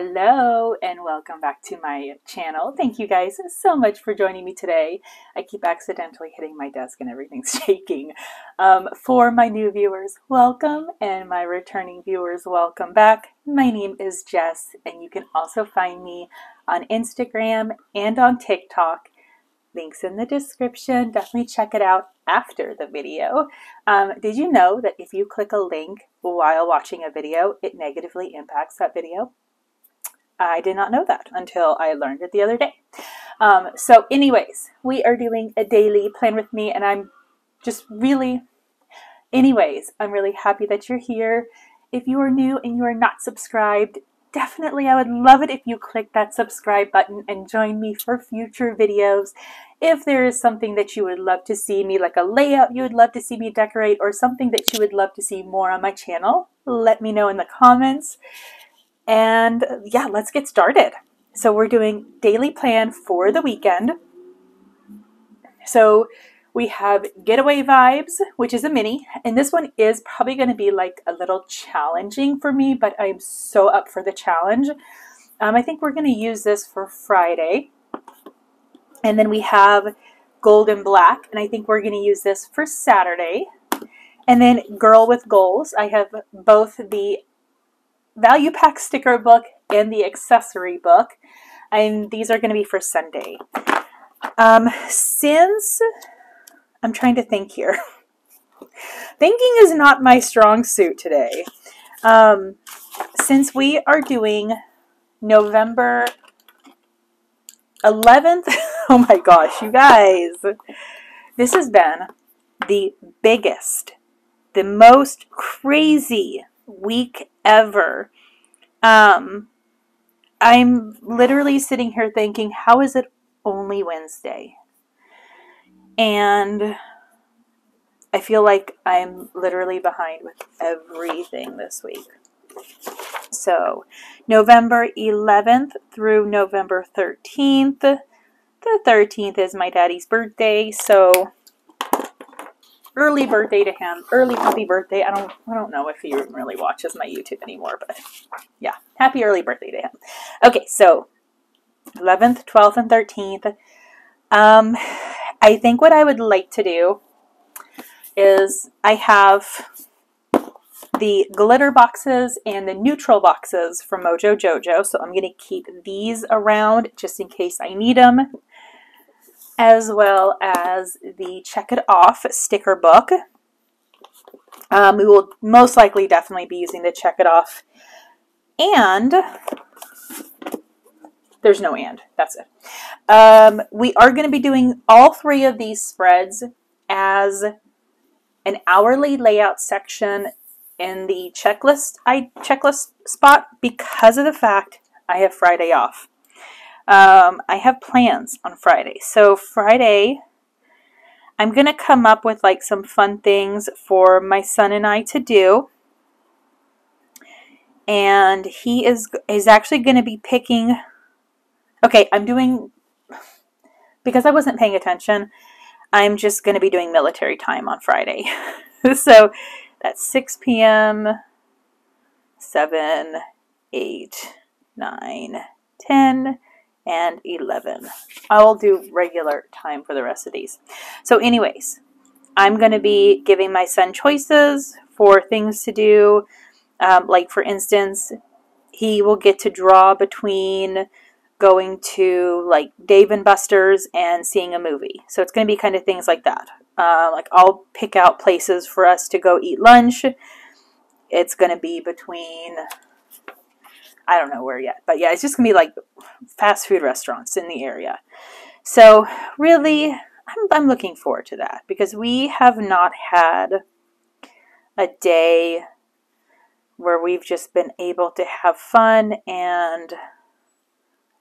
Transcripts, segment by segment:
Hello and welcome back to my channel. Thank you guys so much for joining me today. I keep accidentally hitting my desk and everything's shaking. Um, for my new viewers, welcome, and my returning viewers, welcome back. My name is Jess, and you can also find me on Instagram and on TikTok. Links in the description. Definitely check it out after the video. Um, did you know that if you click a link while watching a video, it negatively impacts that video? I did not know that until I learned it the other day. Um, so, anyways, we are doing a daily plan with me, and I'm just really, anyways, I'm really happy that you're here. If you are new and you are not subscribed, definitely I would love it if you click that subscribe button and join me for future videos. If there is something that you would love to see me, like a layout you would love to see me decorate, or something that you would love to see more on my channel, let me know in the comments. And yeah, let's get started. So we're doing daily plan for the weekend. So we have Getaway Vibes, which is a mini, and this one is probably going to be like a little challenging for me, but I'm so up for the challenge. Um, I think we're going to use this for Friday. And then we have Gold and Black, and I think we're going to use this for Saturday. And then Girl with Goals, I have both the value pack sticker book and the accessory book. And these are going to be for Sunday. Um, since I'm trying to think here, thinking is not my strong suit today. Um, since we are doing November 11th, oh my gosh, you guys, this has been the biggest, the most crazy week ever. Um, I'm literally sitting here thinking, how is it only Wednesday? And I feel like I'm literally behind with everything this week. So, November 11th through November 13th. The 13th is my daddy's birthday, so early birthday to him. Early happy birthday. I don't I don't know if he really watches my YouTube anymore, but yeah, happy early birthday to him. Okay, so 11th, 12th, and 13th. Um, I think what I would like to do is I have the glitter boxes and the neutral boxes from Mojo Jojo. So I'm going to keep these around just in case I need them as well as the Check It Off sticker book. Um, we will most likely definitely be using the Check It Off. And there's no and. That's it. Um, we are going to be doing all three of these spreads as an hourly layout section in the checklist I checklist spot because of the fact I have Friday off. Um, I have plans on Friday. So Friday, I'm going to come up with like some fun things for my son and I to do. And he is is actually going to be picking Okay, I'm doing because I wasn't paying attention. I'm just going to be doing military time on Friday. so that's 6 p.m., 7, 8, 9, 10, and 11. I will do regular time for the rest of these. So anyways, I'm going to be giving my son choices for things to do. Um, like for instance, he will get to draw between going to like Dave and Buster's and seeing a movie. So it's going to be kind of things like that. Uh, like I'll pick out places for us to go eat lunch. It's going to be between I don't know where yet, but yeah, it's just gonna be like fast food restaurants in the area. So really, I'm, I'm looking forward to that because we have not had a day where we've just been able to have fun and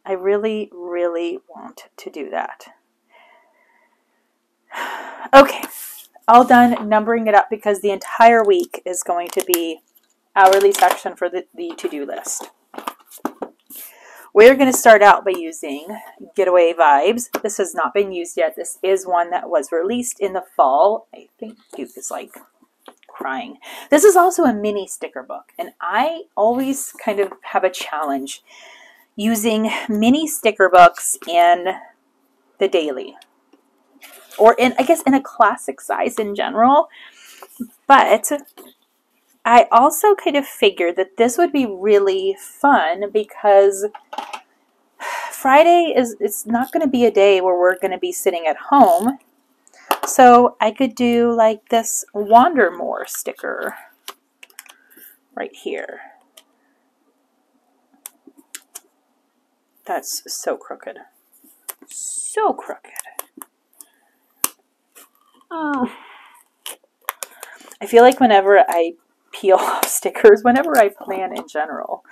I really, really want to do that. Okay, all done numbering it up because the entire week is going to be hourly section for the, the to-do list. We're going to start out by using Getaway Vibes. This has not been used yet. This is one that was released in the fall. I think Duke is like crying. This is also a mini sticker book, and I always kind of have a challenge using mini sticker books in the daily or in I guess in a classic size in general. But I also kind of figured that this would be really fun because Friday is it's not going to be a day where we're going to be sitting at home. So I could do like this Wander More sticker right here. That's so crooked. So crooked. Oh. I feel like whenever I peel off stickers, whenever I plan in general,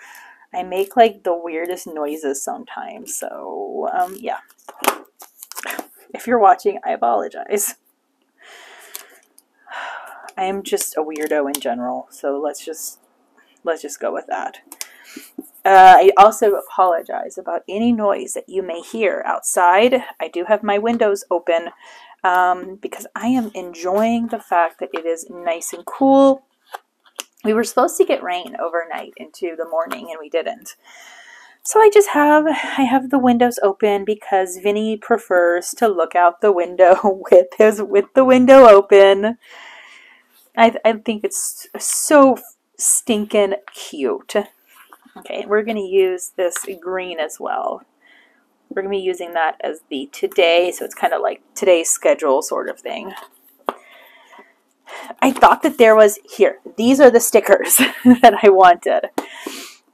I make like the weirdest noises sometimes. So, um, yeah. If you're watching, I apologize. I am just a weirdo in general, so let's just let's just go with that. Uh, I also apologize about any noise that you may hear outside. I do have my windows open um, because I am enjoying the fact that it is nice and cool. We were supposed to get rain overnight into the morning and we didn't. So I just have I have the windows open because Vinny prefers to look out the window with his with the window open. I, I think it's so stinking cute. Okay, we're going to use this green as well. We're going to be using that as the today, so it's kind of like today's schedule sort of thing. I thought that there was, here, these are the stickers that I wanted.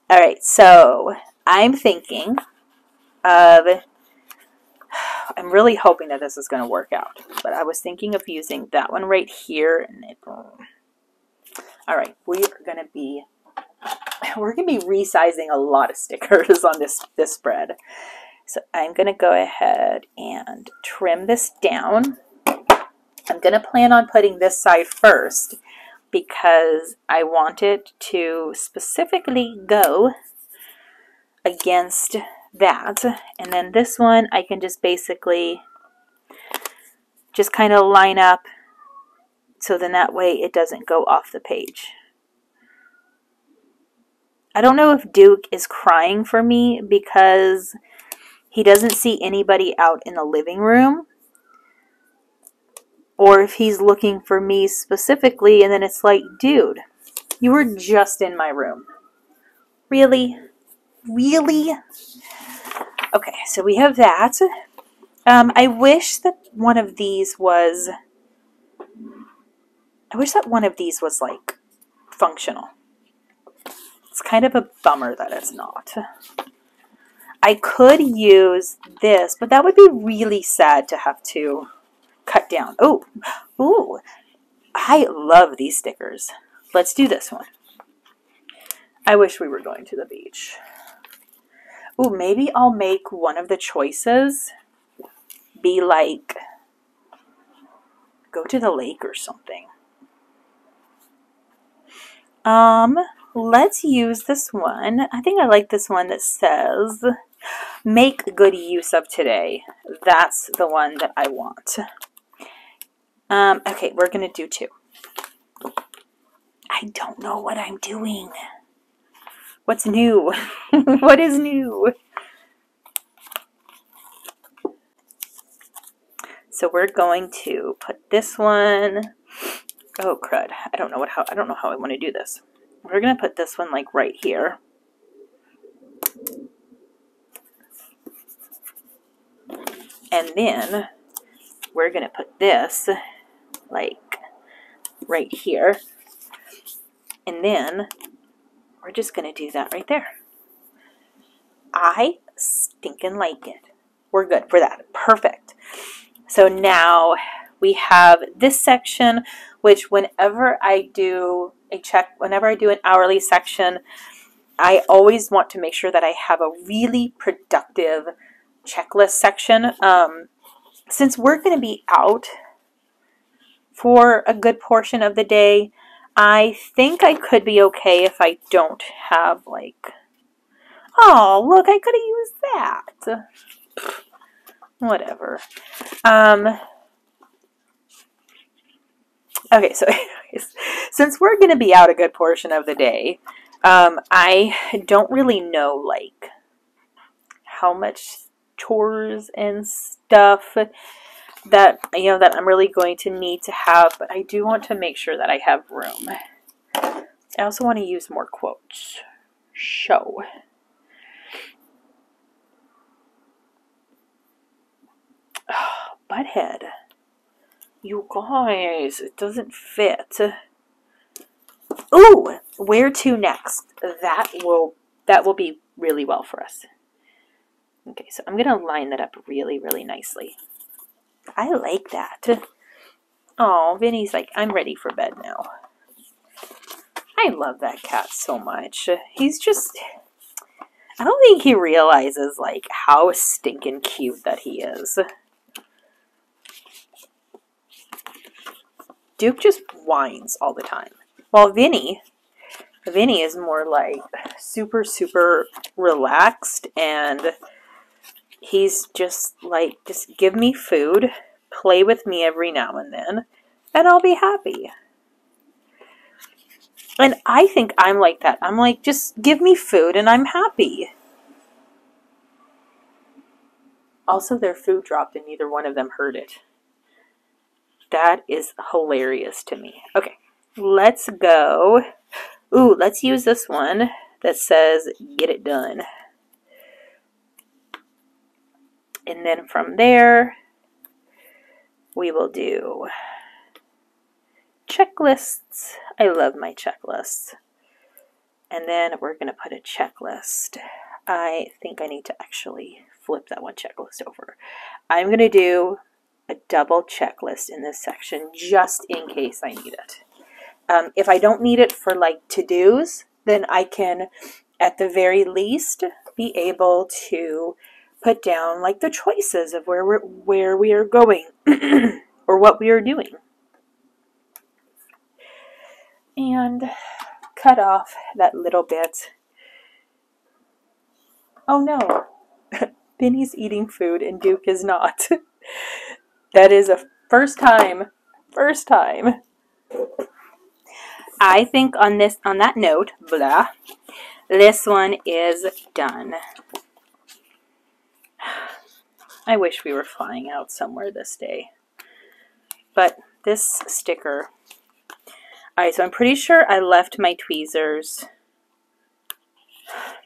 All right, so I'm thinking of, I'm really hoping that this is going to work out, but I was thinking of using that one right here. And it, all right, we are going to be we're going to be resizing a lot of stickers on this, this spread. So I'm going to go ahead and trim this down. I'm going to plan on putting this side first because I want it to specifically go against that. And then this one I can just basically just kind of line up so then that way it doesn't go off the page. I don't know if Duke is crying for me because he doesn't see anybody out in the living room or if he's looking for me specifically and then it's like, dude, you were just in my room. Really? Really? Okay, so we have that. Um, I wish that one of these was. I wish that one of these was like functional. It's kind of a bummer that it's not. I could use this, but that would be really sad to have to cut down. Oh, ooh, I love these stickers. Let's do this one. I wish we were going to the beach. Ooh, maybe I'll make one of the choices be like, go to the lake or something. Um, let's use this one. I think I like this one that says, make good use of today. That's the one that I want. Um, okay, we're going to do two. I don't know what I'm doing. What's new? what is new? So we're going to put this one. Oh crud! I don't know what how I don't know how I want to do this. We're going to put this one like right here. And then we're going to put this like right here. And then we're just going to do that right there. I stinking like it. We're good for that. Perfect. So now we have this section, which whenever I do a check, whenever I do an hourly section, I always want to make sure that I have a really productive checklist section. Um, since we're going to be out for a good portion of the day, I think I could be okay if I don't have like, oh, look, I could have used that. Whatever. Um, Okay, so anyways, since we're going to be out a good portion of the day, um, I don't really know like how much chores and stuff that you know that I'm really going to need to have, but I do want to make sure that I have room. I also want to use more quotes. Show. Butthead. You guys, it doesn't fit. Ooh, where to next? That will that will be really well for us. Okay, so I'm gonna line that up really, really nicely. I like that. Oh, Vinny's like, I'm ready for bed now. I love that cat so much. He's just I don't think he realizes like how stinking cute that he is. Duke just whines all the time. While Vinny, Vinny is more like super, super relaxed and he's just like, just give me food, play with me every now and then, and I'll be happy. And I think I'm like that. I'm like, just give me food and I'm happy. Also, their food dropped and neither one of them heard it. That is hilarious to me. Okay, let's go. Ooh, let's use this one that says get it done. And then from there, we will do checklists. I love my checklists. And then we're going to put a checklist. I think I need to actually flip that one checklist over. I'm going to do a double checklist in this section just in case I need it. Um, if I don't need it for like to-dos, then I can at the very least be able to put down like the choices of where we're where we are going or what we are doing. And cut off that little bit. Oh no. Vinny's eating food and Duke is not. that is a first time. First time. I think on this on that note, blah, this one is done. I wish we were flying out somewhere this day. But this sticker. Alright, so I'm pretty sure I left my tweezers.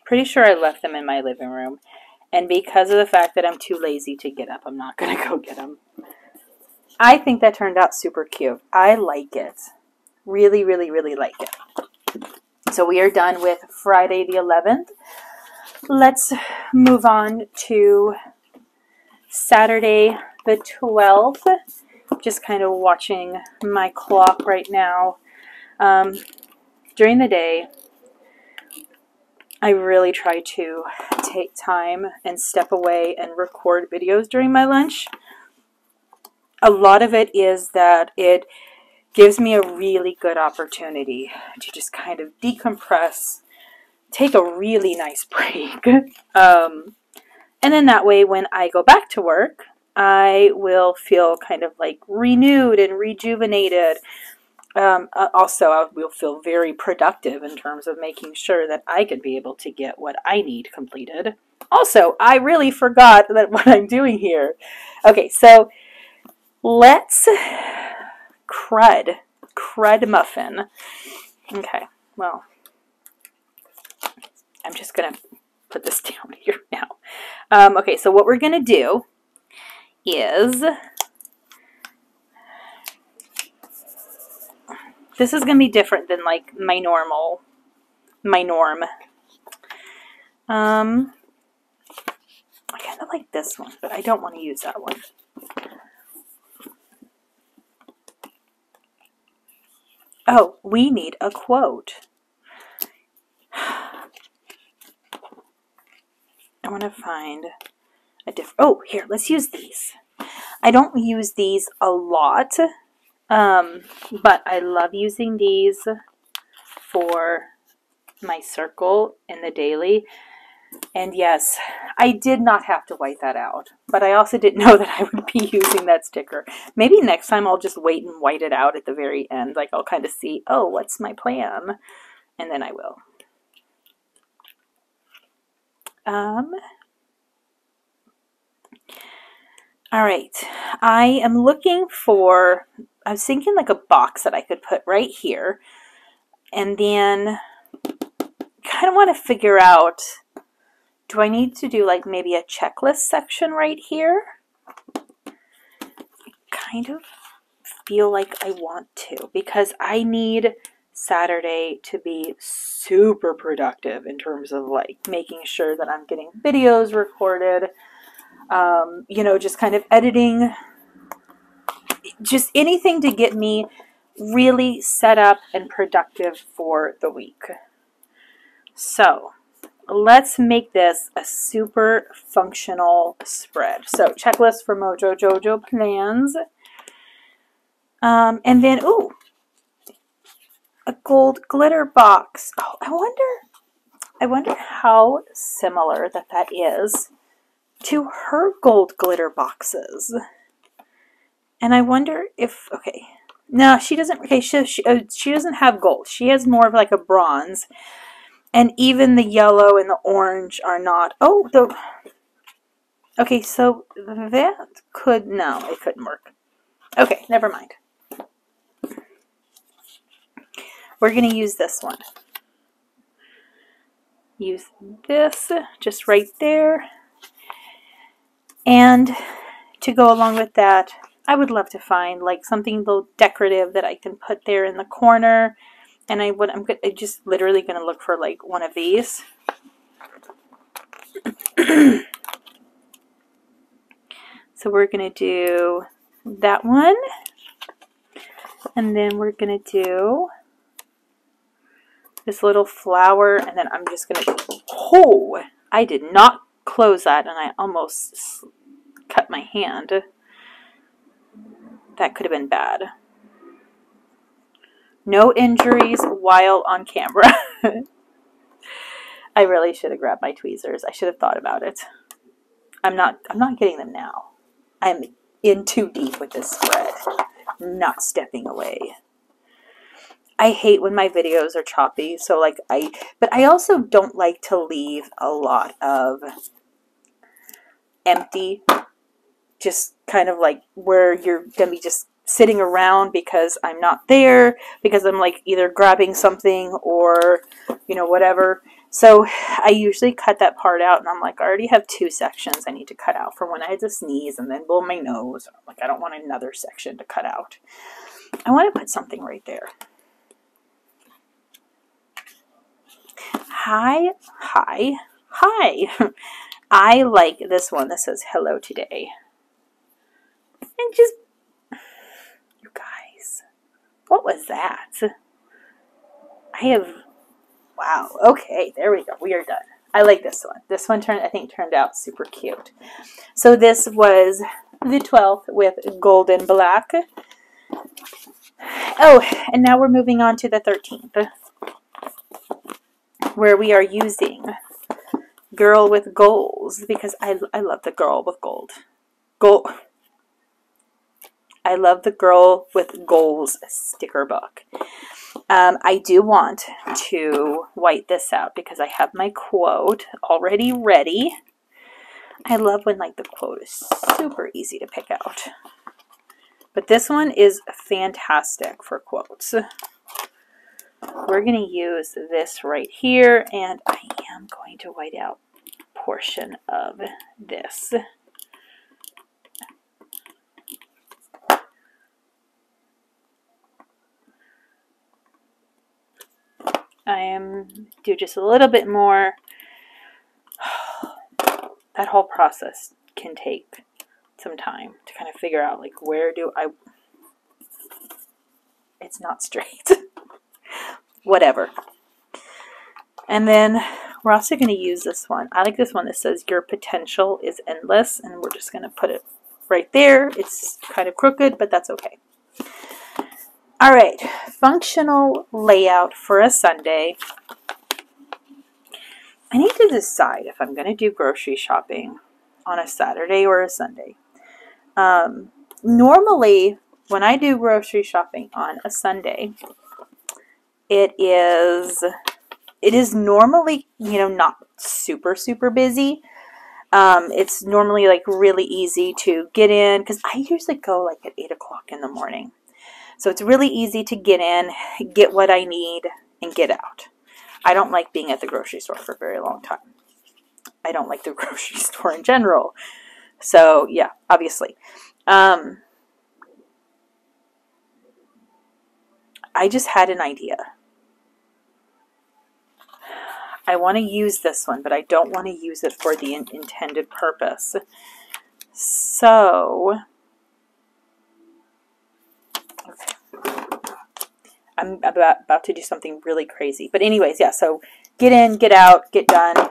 Pretty sure I left them in my living room. And because of the fact that I'm too lazy to get up, I'm not going to go get them. I think that turned out super cute. I like it. Really, really, really like it. So we are done with Friday the 11th. Let's move on to Saturday the 12th. Just kind of watching my clock right now. Um, during the day, I really try to take time and step away and record videos during my lunch. A lot of it is that it gives me a really good opportunity to just kind of decompress, take a really nice break. um, and then that way, when I go back to work, I will feel kind of like renewed and rejuvenated. Um, also, I will feel very productive in terms of making sure that I could be able to get what I need completed. Also, I really forgot that what I'm doing here. Okay, so let's crud. Crud muffin. Okay, well, I'm just to put this down here now. Um, okay, so what we're going to do is this is going to be different than like my normal, my norm. Um, I kind of like this one, but I don't want to use that one. Oh, we need a quote. Want to find a different. Oh, here, let's use these. I don't use these a lot, um, but I love using these for my circle in the daily. And yes, I did not have to white that out, but I also didn't know that I would be using that sticker. Maybe next time I'll just wait and white it out at the very end. Like I'll kind of see, oh, what's my plan? And then I will. Um, all right, I am looking for, I was thinking like a box that I could put right here. And then kind of want to figure out, do I need to do like maybe a checklist section right here? I kind of feel like I want to because I need Saturday to be super productive in terms of like making sure that I'm getting videos recorded, um, you know, just kind of editing, just anything to get me really set up and productive for the week. So let's make this a super functional spread. So checklist for Mojo Jojo plans. Um, and then, ooh, a gold glitter box. Oh, I wonder, I wonder how similar that that is to her gold glitter boxes. And I wonder if, okay, no, she doesn't, okay, she, she, uh, she doesn't have gold. She has more of like a bronze. And even the yellow and the orange are not, oh, the, okay, so that could, no, it couldn't work. Okay, never mind. We're going to use this one. Use this just right there. And to go along with that, I would love to find like something little decorative that I can put there in the corner. And I would, I'm, I'm just literally going to look for like one of these. so we're going to do that one. And then we're going to do this little flower, and then I'm just going to, oh, I did not close that, and I almost cut my hand. That could have been bad. No injuries while on camera. I really should have grabbed my tweezers. I should have thought about it. I'm not I'm not getting them now. I'm in too deep with this spread. Not stepping away. I hate when my videos are choppy. So like I, but I also don't like to leave a lot of empty, just kind of like where you're to be just sitting around because I'm not there, because I'm like either grabbing something or, you know, whatever. So I usually cut that part out and I'm like, I already have two sections I need to cut out for when I had to sneeze and then blow my nose. Like I don't want another section to cut out. I want to put something right there. Hi, hi, hi. I like this one that says hello today. And just, you guys, what was that? I have, wow, okay, there we go. We are done. I like this one. This one turned, I think, turned out super cute. So this was the 12th with Gold and Black. Oh, and now we're moving on to the 13th where we are using Girl with Goals because I, I love the Girl with Gold. Gold. I love the Girl with Goals sticker book. Um, I do want to white this out because I have my quote already ready. I love when like the quote is super easy to pick out. But this one is fantastic for quotes we're going to use this right here and I am going to white out portion of this. I am do just a little bit more. that whole process can take some time to kind of figure out like where do I it's not straight. Whatever. And then we're also going to use this one. I like this one that says your potential is endless. And we're just going to put it right there. It's kind of crooked, but that's okay. All right, functional layout for a Sunday. I need to decide if I'm going to do grocery shopping on a Saturday or a Sunday. Um, normally, when I do grocery shopping on a Sunday, it is it is normally you know not super super busy. Um, it's normally like really easy to get in because I usually go like at eight o'clock in the morning, so it's really easy to get in, get what I need, and get out. I don't like being at the grocery store for a very long time. I don't like the grocery store in general. So yeah, obviously. Um, I just had an idea. I want to use this one, but I don't want to use it for the in intended purpose. So, I'm about, about to do something really crazy. But anyways, yeah, so get in, get out, get done.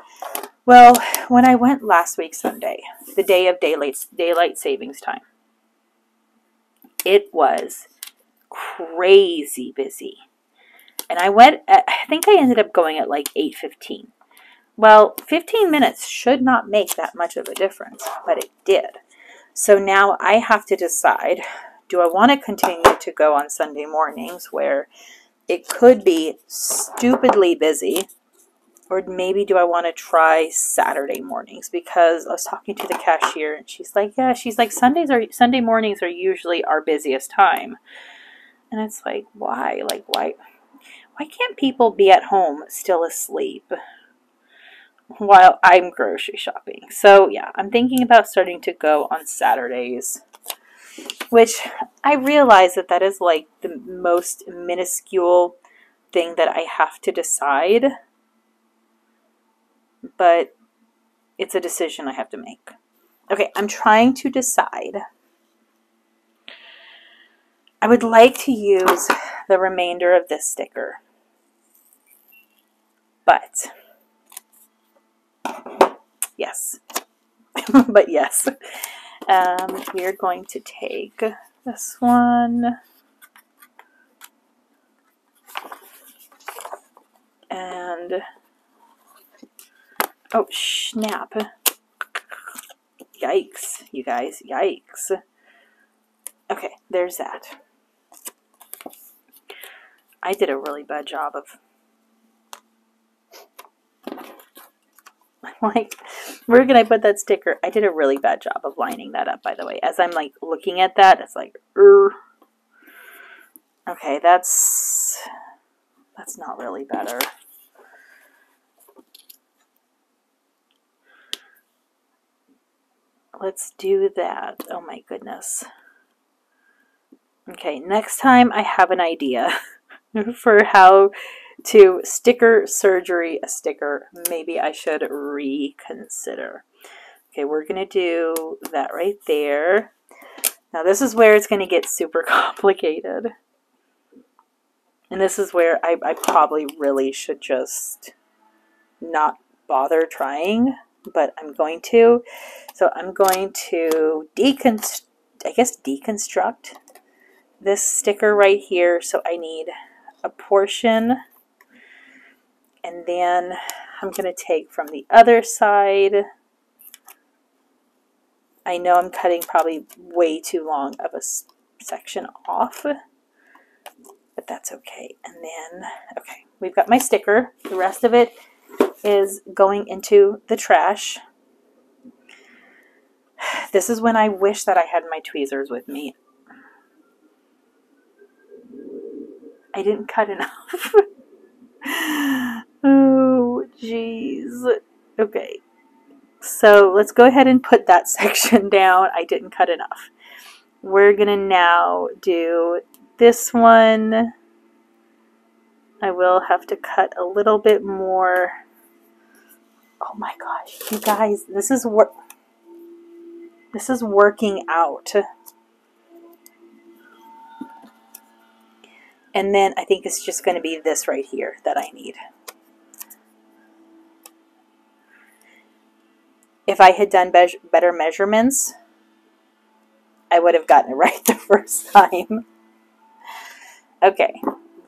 Well, when I went last week Sunday, the day of daylight, daylight savings time, it was crazy busy. And I went, at, I think I ended up going at like 8.15. Well, 15 minutes should not make that much of a difference, but it did. So now I have to decide, do I want to continue to go on Sunday mornings where it could be stupidly busy or maybe do I want to try Saturday mornings because I was talking to the cashier and she's like, yeah, she's like Sundays are Sunday mornings are usually our busiest time. And it's like, why? Like why why can't people be at home still asleep while I'm grocery shopping? So, yeah, I'm thinking about starting to go on Saturdays, which I realize that that is like the most minuscule thing that I have to decide but it's a decision I have to make. Okay, I'm trying to decide. I would like to use the remainder of this sticker, but yes, but yes, um, we are going to take this one and Oh, snap. Yikes, you guys. Yikes. Okay, there's that. I did a really bad job of like where can I put that sticker? I did a really bad job of lining that up by the way. As I'm like looking at that, it's like er. Okay, that's that's not really better. Let's do that. Oh my goodness. Okay, next time I have an idea for how to sticker surgery a sticker, maybe I should reconsider. Okay, we're going to do that right there. Now this is where it's going to get super complicated. And this is where I, I probably really should just not bother trying but I'm going to. So I'm going to deconstruct, I guess deconstruct this sticker right here. So I need a portion and then I'm going to take from the other side. I know I'm cutting probably way too long of a section off, but that's okay. And then, okay, we've got my sticker. The rest of it is going into the trash. This is when I wish that I had my tweezers with me. I didn't cut enough. oh, jeez. Okay. So let's go ahead and put that section down. I didn't cut enough. We're going to now do this one. I will have to cut a little bit more Oh my gosh, you guys, this is work. This is working out. And then I think it's just going to be this right here that I need. If I had done be better measurements, I would have gotten it right the first time. Okay,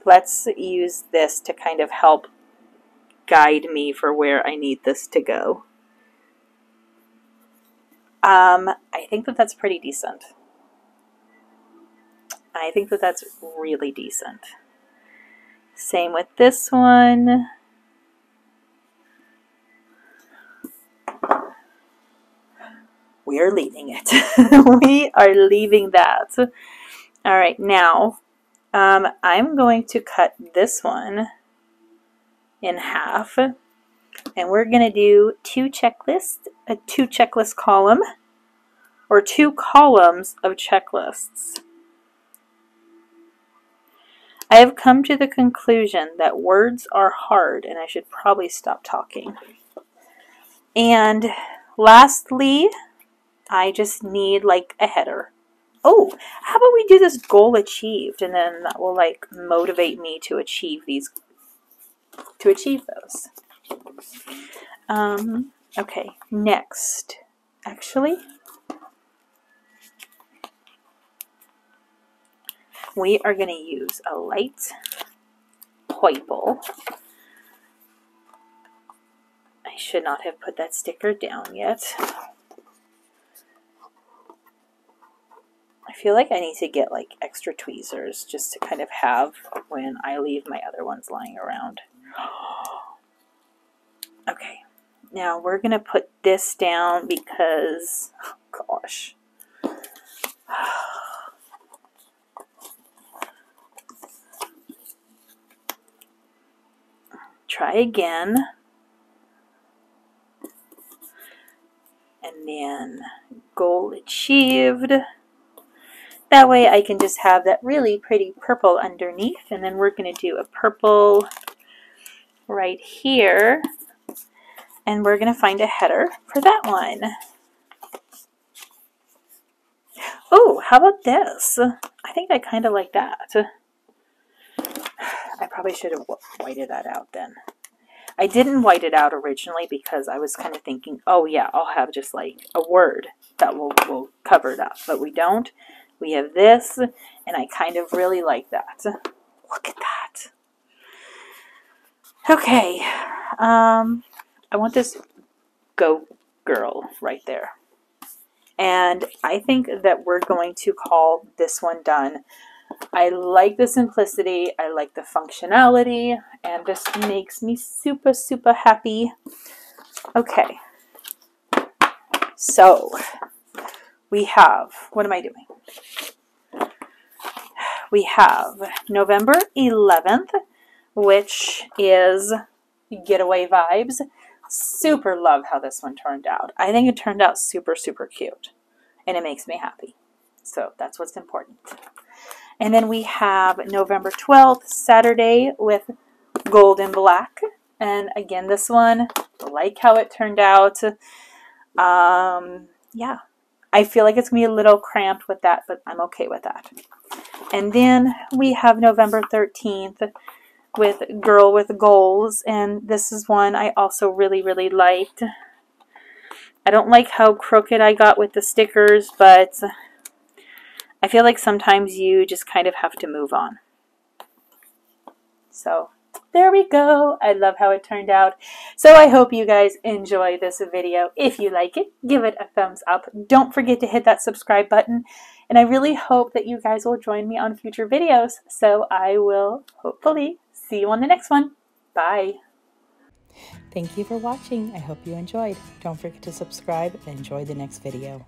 let's use this to kind of help guide me for where I need this to go. Um, I think that that's pretty decent. I think that that's really decent. Same with this one. We are leaving it. we are leaving that. All right, now um, I'm going to cut this one in half and we're going to do two checklists, a two checklist column or two columns of checklists. I have come to the conclusion that words are hard and I should probably stop talking. And lastly, I just need like a header. Oh, how about we do this goal achieved and then that will like motivate me to achieve these, to achieve those. Um, okay, next. Actually, we are going to use a light purple. I should not have put that sticker down yet. I feel like I need to get like extra tweezers just to kind of have when I leave my other ones lying around. Okay, now we're going to put this down because, oh gosh. Try again. And then goal achieved. That way I can just have that really pretty purple underneath. And then we're going to do a purple right here. And we're going to find a header for that one. Oh, how about this? I think I kind of like that. I probably should have whited that out then. I didn't white it out originally because I was kind of thinking, oh yeah, I'll have just like a word that will, will cover it up. But we don't. We have this, and I kind of really like that. Look at that. Okay. Um, I want this Go Girl right there. And I think that we're going to call this one done. I like the simplicity, I like the functionality, and this makes me super, super happy. Okay, so we have, what am I doing? We have November 11th, which is Getaway Vibes. Super love how this one turned out. I think it turned out super, super cute. And it makes me happy. So that's what's important. And then we have November 12th, Saturday, with gold and Black. And again, this one, like how it turned out. Um, yeah, I feel like it's going to be a little cramped with that, but I'm okay with that. And then we have November 13th, with Girl with Goals, and this is one I also really, really liked. I don't like how crooked I got with the stickers, but I feel like sometimes you just kind of have to move on. So there we go. I love how it turned out. So I hope you guys enjoy this video. If you like it, give it a thumbs up. Don't forget to hit that subscribe button. And I really hope that you guys will join me on future videos. So I will hopefully See you on the next one. Bye. Thank you for watching. I hope you enjoyed. Don't forget to subscribe and enjoy the next video.